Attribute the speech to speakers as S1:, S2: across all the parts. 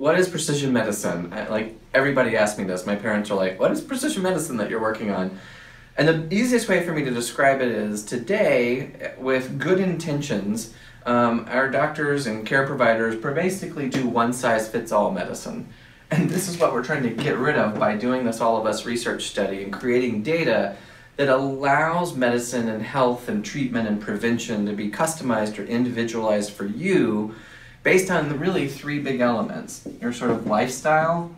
S1: what is precision medicine? I, like everybody asks me this. My parents are like, what is precision medicine that you're working on? And the easiest way for me to describe it is today, with good intentions, um, our doctors and care providers basically do one size fits all medicine. And this is what we're trying to get rid of by doing this All of Us research study and creating data that allows medicine and health and treatment and prevention to be customized or individualized for you based on the really three big elements your sort of lifestyle,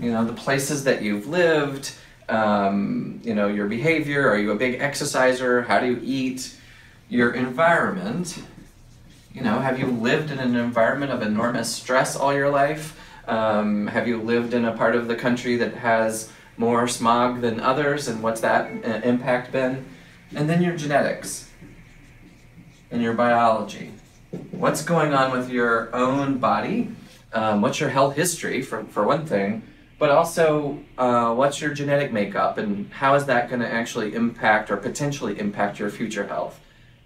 S1: you know, the places that you've lived, um, you know, your behavior. Are you a big exerciser? How do you eat? Your environment. You know, have you lived in an environment of enormous stress all your life? Um, have you lived in a part of the country that has more smog than others, and what's that uh, impact been? And then your genetics and your biology what's going on with your own body, um, what's your health history, for, for one thing, but also uh, what's your genetic makeup and how is that going to actually impact or potentially impact your future health.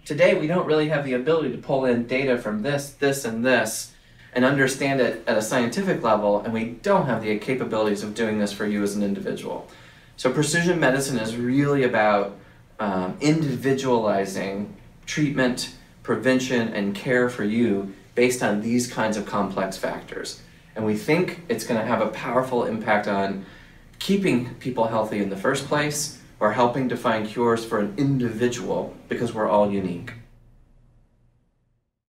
S1: Today, we don't really have the ability to pull in data from this, this, and this and understand it at a scientific level, and we don't have the capabilities of doing this for you as an individual. So, precision medicine is really about um, individualizing treatment prevention, and care for you based on these kinds of complex factors. And we think it's going to have a powerful impact on keeping people healthy in the first place or helping to find cures for an individual because we're all unique.